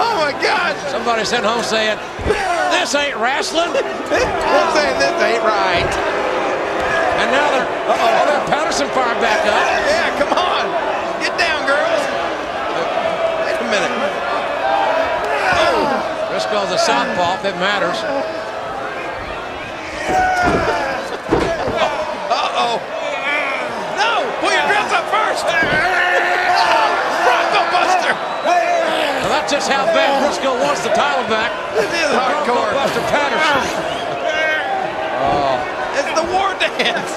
Oh my God! Somebody sent home saying, "This ain't wrestling." I'm saying this ain't right. And now they're, uh oh, oh they're Patterson fired back up. Yeah, come on, get down, girls. Wait a minute. Brisco's a southpaw, if it matters. That's just how bad Brisco wants the title back. This is hardcore. Buster Patterson. It's the war dance.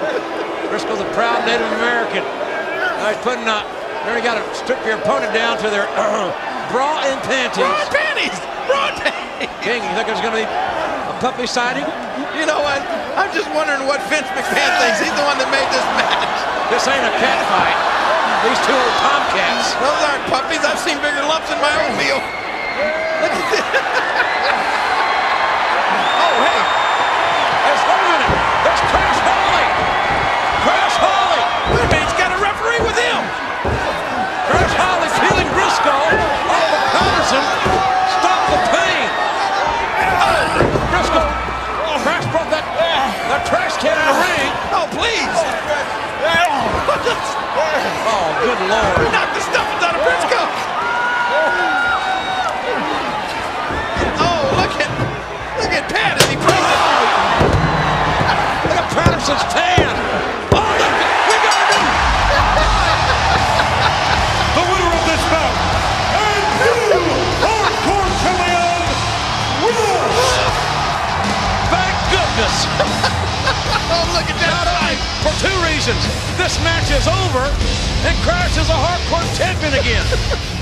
Brisco's a proud Native American. Now he's putting up. There you got to strip your opponent down to their bra and panties. Bra and panties. Bra and panties. King, you think there's going to be a puppy sighting? You know what? I'm just wondering what Vince McMahon thinks. He's the one that made this match. This ain't a cat fight. These two are tomcats. Those aren't puppies. I've seen bigger lumps in my own meal. Look at this. oh, hey. There's one minute. There's Crash Holly. Crash Holly. Wait a minute. He's got a referee with him. Crash Holly peeling Brisco off of Patterson. Lord. Knock the stuffings out of Brisco. Oh, look at, look at Pat as he brings it through. Look at Patterson's tan. Oh, look, we got him. The winner of this bout and new hardcore champion, Crash. Thank goodness. Oh, look at that. For two reasons. This match is over, and Crash is a hardcore champion again.